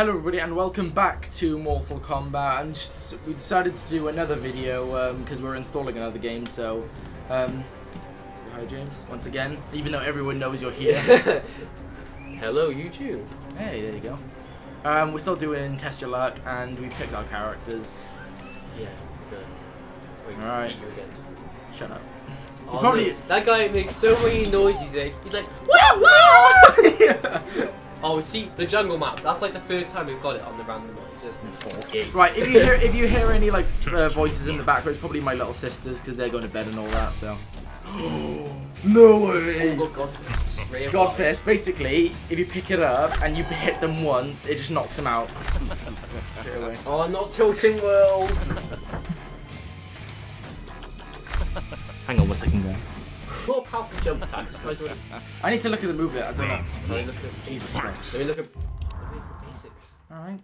Hello everybody and welcome back to Mortal Kombat and just, we decided to do another video because um, we're installing another game so um, hi James once again even though everyone knows you're here Hello, YouTube. hey there you go um, we're still doing test your luck and we picked our characters Yeah, good. Alright. beat you again. shut up Oh, probably- that guy makes so many noises. Eh? He's like, yeah. Oh, see the jungle map. That's like the third time we've got it on the randomizer. Isn't it? right if you hear if you hear any like uh, voices in the background it's probably my little sisters because they're going to bed and all that so no way Oh, God, God, Ray of God light. fist, basically, if you pick it up and you hit them once, it just knocks them out. Oh, not tilting world. Hang on one second, guys. More powerful jump attacks. This guy's already. I need to look at the movement, I don't know. Let me look at Jesus Christ. Let me look at. Let me look at basics. Alright.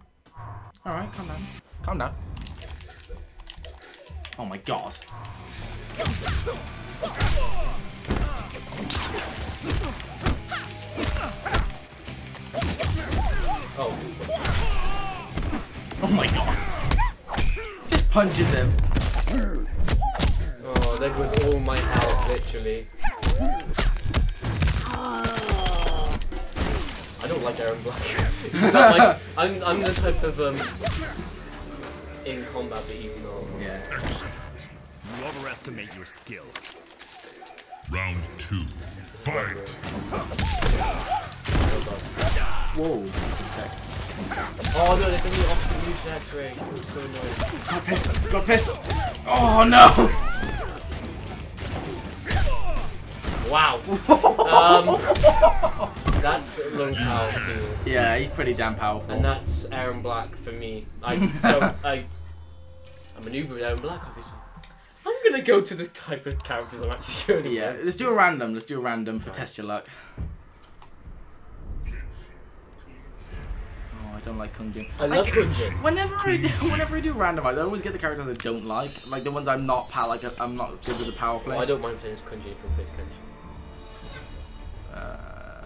Alright, calm down. Calm down. Oh my god. Oh, Oh my god. Just punches him. Oh, there goes all my health, literally. I don't like Erron Black. He's like I'm. I'm the type of um in combat, but he's not. Yeah. You overestimate your skill. Round two. Fight. Whoa. Oh no, they're doing the opposite use X-ray. It was so annoying. God fist. God fist. Oh no. Wow. um, that's for you. Yeah, he's pretty damn powerful. And that's Erron Black for me. I don't, I, I'm an Uber with Erron Black, obviously. I'm gonna go to the type of characters I'm actually going to Yeah, let's do a random. Let's do a random for test your luck. Oh, I don't like Kung Jin. I love Kung Jin. Whenever I do, whenever I do randomize, I always get the characters I don't like, like the ones I'm not pa like I'm not good with the power play. Well, I don't mind playing as Kung Jin from Place Kung Jin. Uh,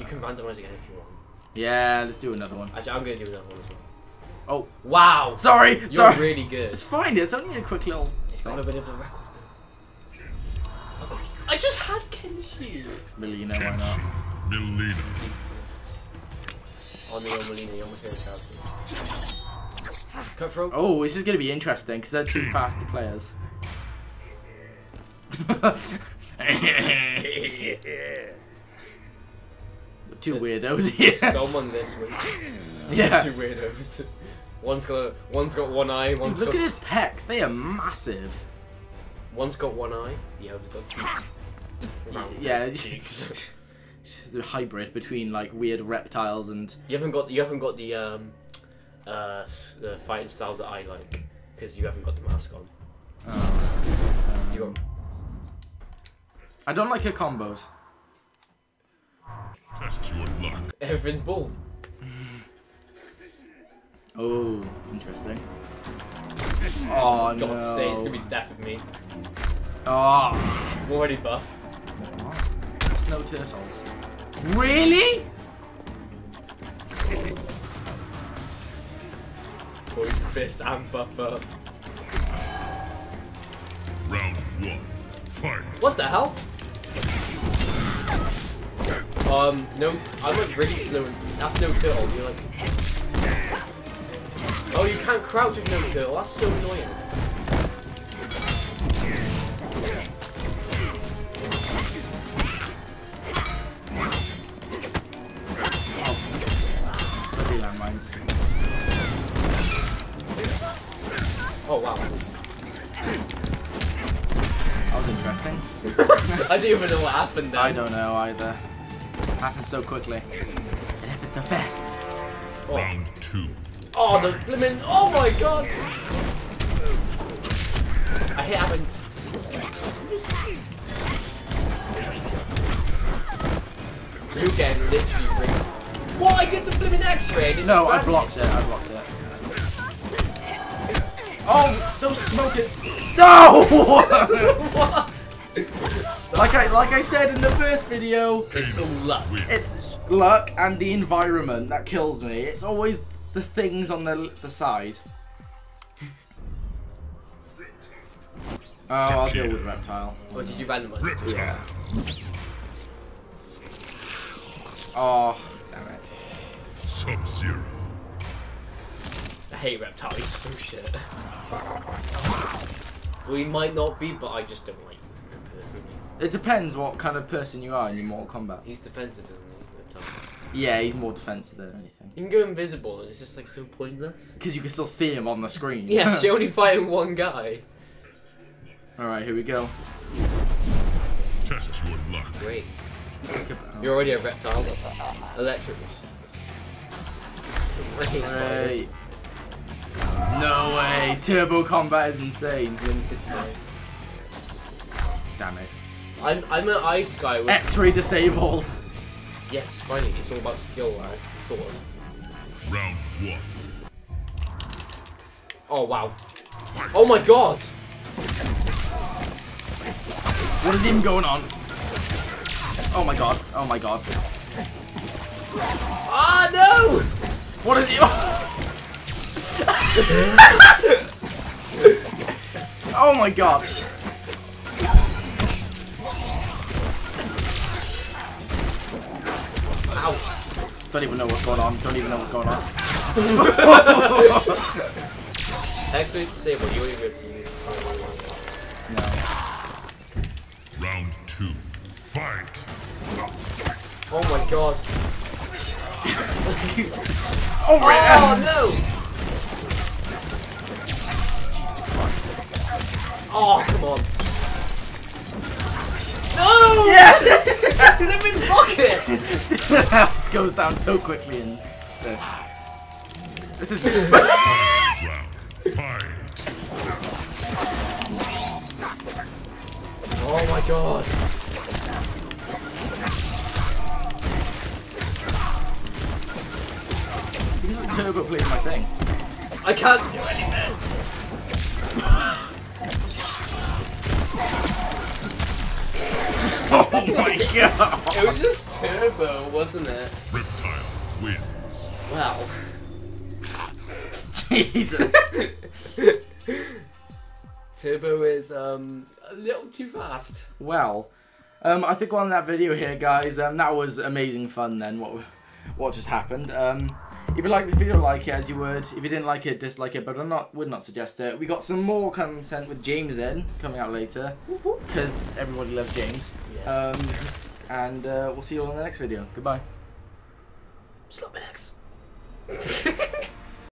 You can randomize again if you want. yeah, let's do another one. Actually, I'm gonna do another one as well. Oh, Wow! sorry, You're sorry. really good. It's fine. It's only a quick little. It's got a bit of a record. I just had Kenshi! Really, you know why not? Mileena. Oh, On the Omalina, you're my favorite character. Cutthroat? Oh, this is gonna be interesting because they're two faster players. two weirdos here. Someone this week. yeah. Two weirdos. One's got one's got one eye. Dude, look got at his pecs. They are massive. one's got one eye. The other's got two. round Yeah, cheeks. She's a hybrid between like weird reptiles and. you haven't got you haven't got the um uh the fighting style that I like because you haven't got the mask on. Oh, You um, got I don't like her combos. Test your luck. everything's ball. Oh, interesting. Oh no. God's sake, it's gonna be death of me. Oh. I'm already buff. Snow turtles. Really? Boys fist and buff up. Round one. Fight. What the hell? Um, no, I went really slow. That's no turtle. You're like, oh, you can't crouch with no turtle. That's so annoying. Oh wow. That was interesting. I didn't even know what happened there. I don't know either. Happened so quickly. It happened so fast. Oh, Round two. oh the flipping. Oh my god. I hate having. You getting literally ripped. What? I did the flipping X-ray. No, I blocked it. I blocked it. Oh, don't smoke it. No! what? Like I like I said in the first video, It's the luck. it's luck and the environment that kills me. It's always the things on the the side. Oh, I'll deal with reptile. Or did you randomize it? Reptile. Yeah. Oh, damn it. Sub-Zero. I hate Reptile, he's so shit. We might not be, but I just don't like him personally. It depends what kind of person you are in your Mortal Kombat. He's defensive, isn't he? Yeah, he's more defensive than anything. You can go invisible, and it's just like so pointless. Because you can still see him on the screen. Yeah, so you're only fighting one guy. Alright, here we go. Test your luck. Great. Look. You're already a reptile. Electric. Right. No way. Turbo combat is insane. Limited time. Damn it. I'm I'm an ice guy with X-ray disabled. yes, finally. It's all about skill, right? Sort of. Round one. Oh wow. Oh my god. What is even going on? Oh my god. Oh my god. Ah no! What is he? oh my god. Don't even know what's going on. Don't even know what's going on. X-ray disabled. You only be able to use. No. Round two. Fight. Oh my god. Oh, Oh no! Oh come on. No! Yeah! Let me block it! It goes down so quickly in this. This is. Oh my god. Turbo plays my thing. I can't do anything. Oh my god! It was just turbo, wasn't it? Reptile wins. Wow. Jesus. Turbo is um a little too fast. Well, um, I think we'll end that video here, guys. Um, that was amazing fun. Then what what just happened? Um, if you like this video, like it as you would. If you didn't like it, dislike it. But I not would not suggest it. We got some more content with James in coming out later because everybody loves James. Yeah. Um, and uh, we'll see you all in the next video. Goodbye. Slutbags.